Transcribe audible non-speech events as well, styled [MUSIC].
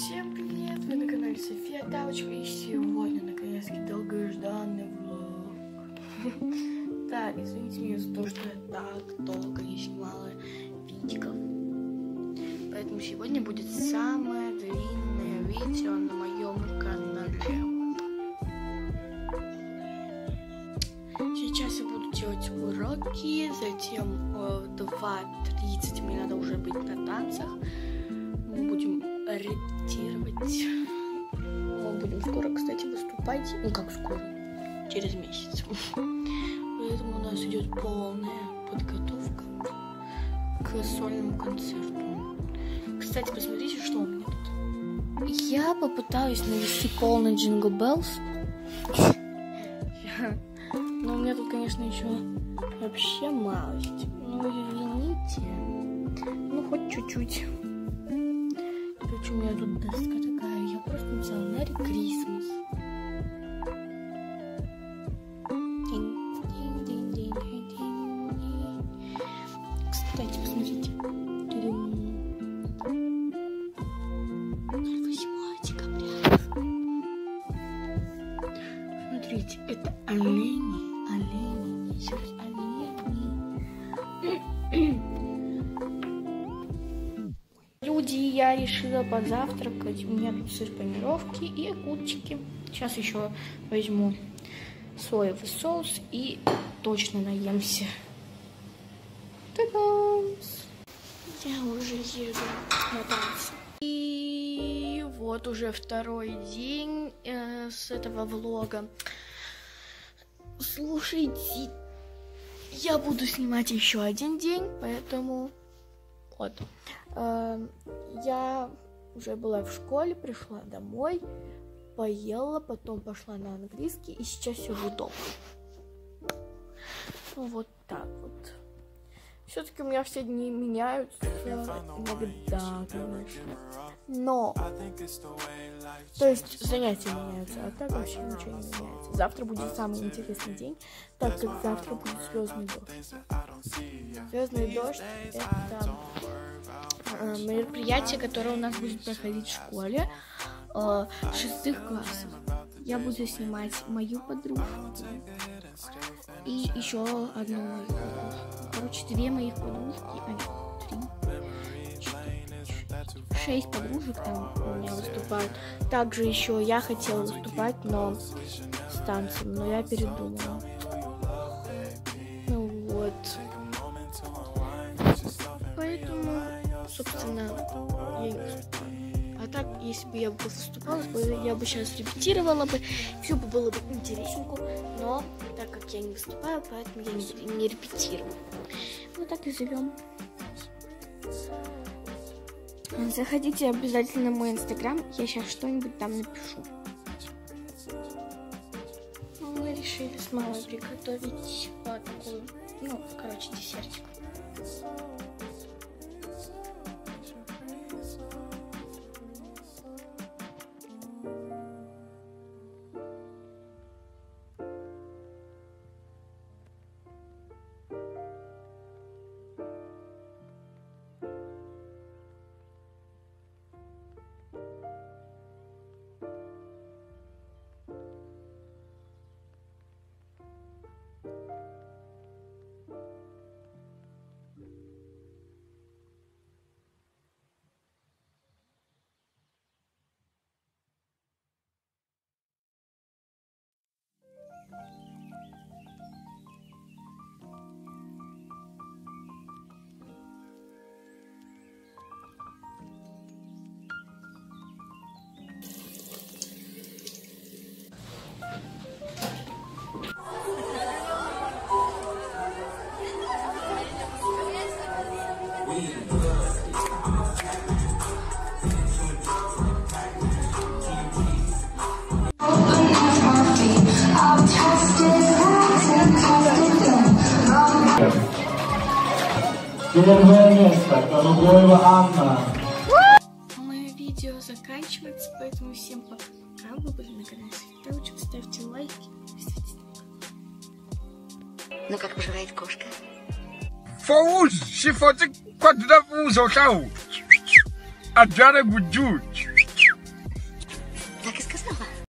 Всем привет! Вы на канале София Тавочка и сегодня наконец-таки долгожданный влог. [LAUGHS] Так, извините меня за то, что я так долго не снимала видео. Поэтому сегодня будет самое длинное видео на моем канале. Сейчас я буду делать уроки, затем э, в 2.30 мне надо уже быть на танцах. Выступать. Ну как скоро? Через месяц. Поэтому у нас идет полная подготовка к сольному концерту. Кстати, посмотрите, что у меня тут. Я попытаюсь навести полный Jingle Bells. Но у меня тут, конечно, еще вообще малость. Ну, извините. Ну, хоть чуть-чуть. Олени. Олени. Раз олени. Люди, я решила позавтракать. У меня тут сыр панировки и огурчики. Сейчас еще возьму соевый соус и точно наемся. Та-дамс! Я уже еду танцы. И вот уже второй день э, с этого влога. Слушайте, я буду снимать еще один день, поэтому вот. Э, я уже была в школе, пришла домой, поела, потом пошла на английский, и сейчас сижу дома. Вот так вот. Все-таки у меня все дни меняются иногда, конечно. Но, то есть занятия меняются, а так вообще ничего не меняется. Завтра будет самый интересный день, так как завтра будет звездный дождь. Звездный дождь это э, мероприятие, которое у нас будет проходить в школе э, шестых классов. Я буду снимать мою подружку и еще одну. Короче, две моих подружки, а три, шесть подружек там у меня выступают. Также еще я хотела выступать, но с танцем, но я передумала. Ну вот. Поэтому, собственно, я не выступаю. Если бы я бы выступала, я бы сейчас репетировала бы, все бы было бы интересненько, но так как я не выступаю, поэтому я не, не репетирую. Вот так и живем. Заходите обязательно в мой инстаграм, я сейчас что-нибудь там напишу. Мы решили с мамой приготовить вот такую, ну, короче, десертик. Первое место Голубоева Анна. Мое видео заканчивается, поэтому всем пока. Вы были на канале Софитовичек, ставьте лайки. Ну как поживает кошка? 房屋 kwa ndinafuuza uhlawu adyane gujut